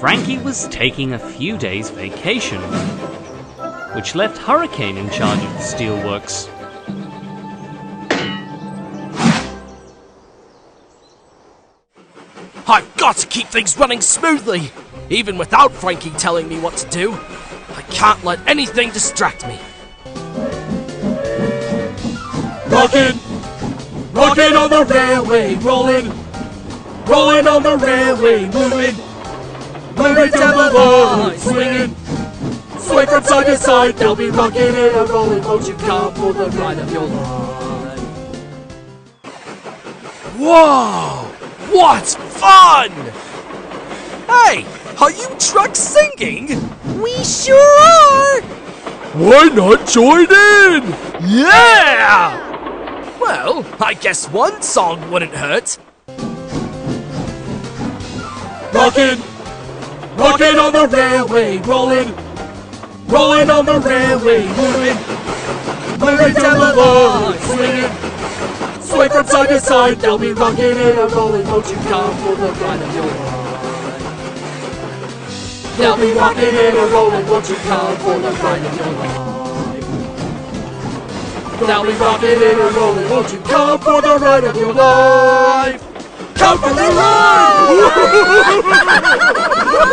Frankie was taking a few days vacation, which left Hurricane in charge of the steelworks. I've got to keep things running smoothly, even without Frankie telling me what to do. I can't let anything distract me. Rockin', rockin' on the railway, rolling, rolling on the railway, moving, moving down the line, swinging, swing from side to side. They'll be rocking and a rolling. Won't you come for the ride of your life? Whoa! What fun! Hey, are you truck singing? We sure are! Why not join in? Yeah! Well, I guess one song wouldn't hurt. Rockin', rockin' on the railway, rolling, rolling on the railway, moving, moving down the line, swinging, swing from side to side. They'll be rocking and rolling. Won't you come for the ride of your life? They'll be rocking and rolling. Won't you come for the ride of your life? They'll be rocking and rolling. Won't you come for the ride of your life? Come for the ride!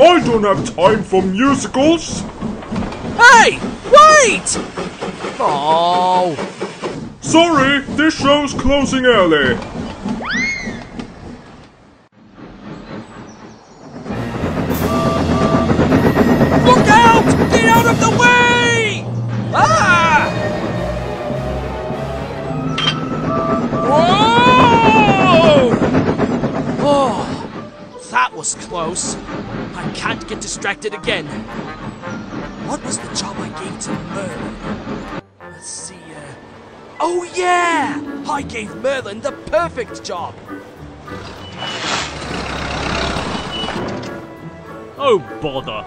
I don't have time for musicals. Hey, wait! Oh, Sorry, this show's closing early. I can't get distracted again. What was the job I gave to Merlin? Let's see. Uh... Oh yeah! I gave Merlin the perfect job. Oh bother!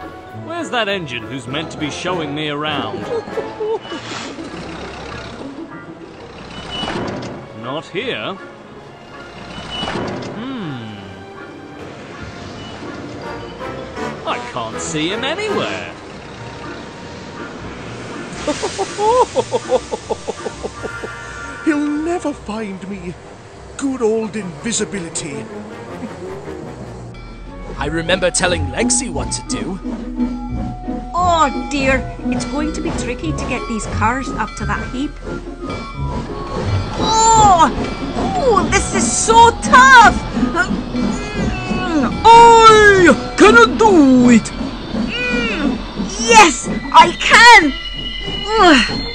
Where's that engine who's meant to be showing me around? Not here. Can't see him anywhere. He'll never find me. Good old invisibility. I remember telling Lexi what to do. Oh dear, it's going to be tricky to get these cars up to that heap. Oh, oh this is so tough. I can do it. Mm, yes, I can. Ugh.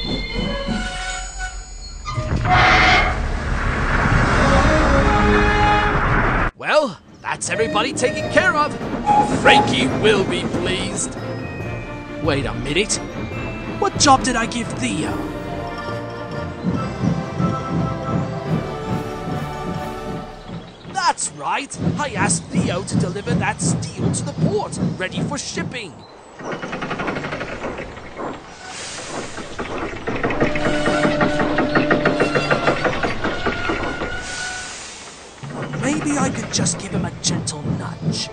Well, that's everybody taken care of. Frankie will be pleased. Wait a minute. What job did I give Theo? That's right. I asked Theo to deliver that steel to the port, ready for shipping. Maybe I could just give him a gentle nudge.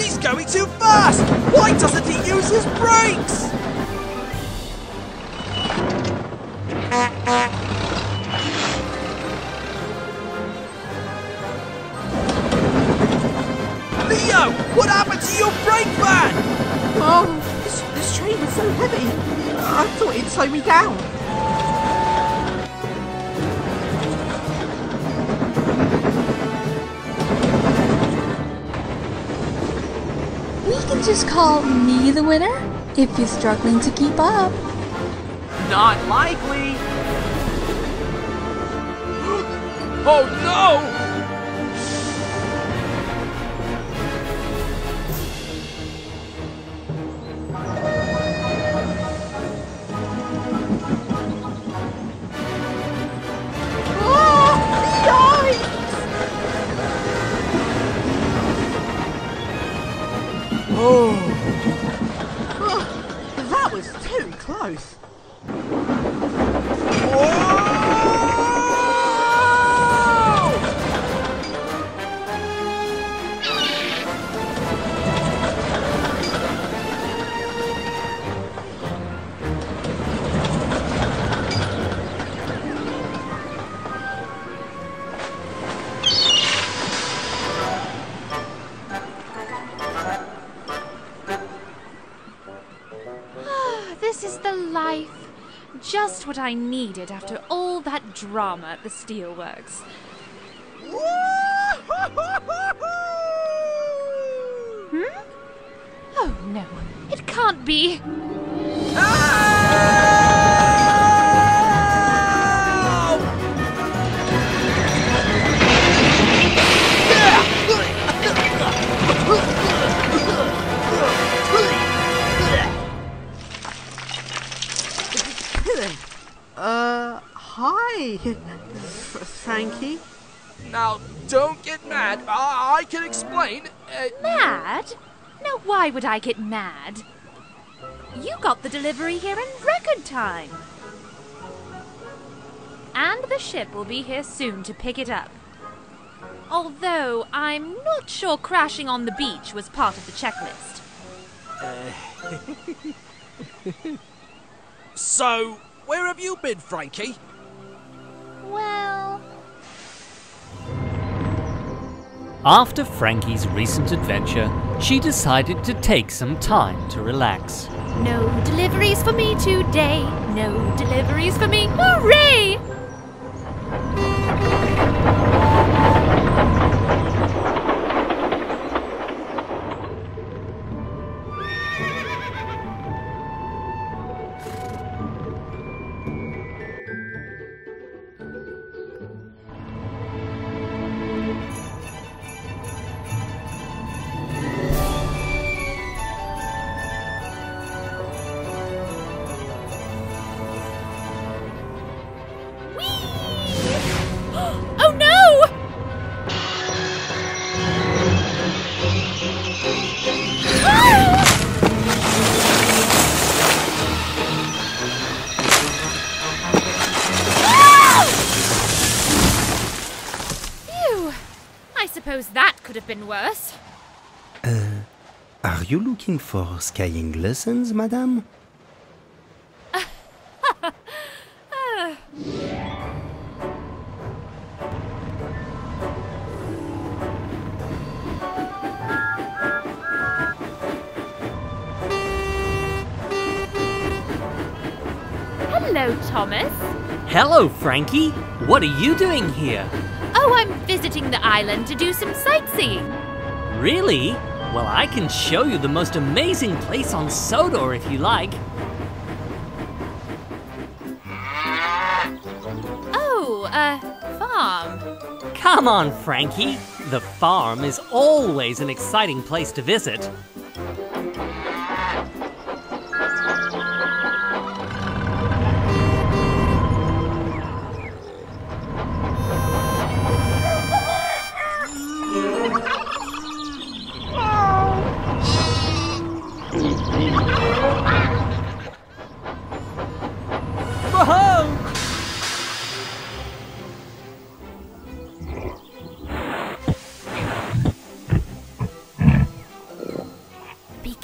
He's going too fast! Why doesn't he use his brakes? Theo! What happened to your brake van? Oh, this, this train is so heavy. I thought it'd slow me down. Just call me the winner if you're struggling to keep up. Not likely. oh no! life. What I needed after all that drama at the steelworks. Hmm? Oh no, it can't be. Uh, Frankie. Now, don't get mad. I, I can explain. Uh, Mad? Now, why would I get mad? You got the delivery here in record time. And the ship will be here soon to pick it up. Although I'm not sure crashing on the beach was part of the checklist. so, where have you been, Frankie? Well, After Frankie's recent adventure, she decided to take some time to relax. no deliveries for me today. No deliveries for me. Hooray! Suppose that could have been worse. Uh, Are you looking for skiing lessons, madame? Hello, Thomas. Hello, Frankie. What are you doing here? Oh, I'm visiting the island to do some sightseeing. Really? Well, I can show you the most amazing place on Sodor if you like. Oh, a farm. Come on, Frankie. The farm is always an exciting place to visit.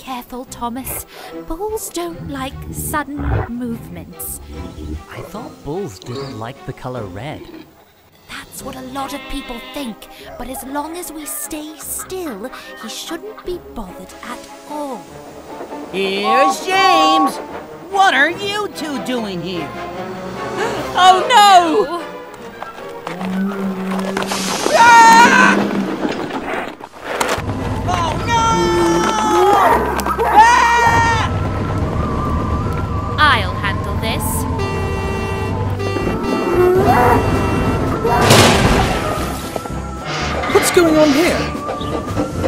Careful, Thomas. Bulls don't like sudden movements. I thought bulls didn't like the color red. That's what a lot of people think. But as long as we stay still, he shouldn't be bothered at all. Here's James. What are you two doing here? Oh no! Mm. Going on here?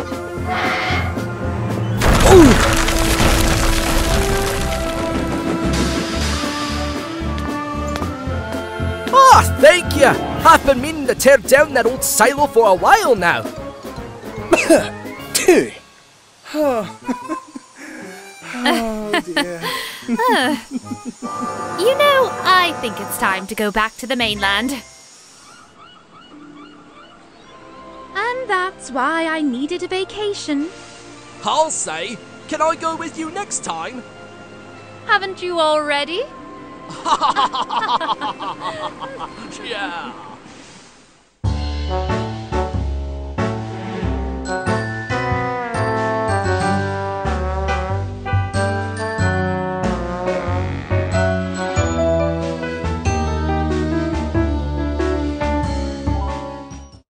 Ah, thank you. I've been meaning to tear down that old silo for a while now. Phew. oh dear. uh, You know, I think it's time to go back to the mainland. That's why I needed a vacation. I'll say, can I go with you next time? Haven't you already? yeah.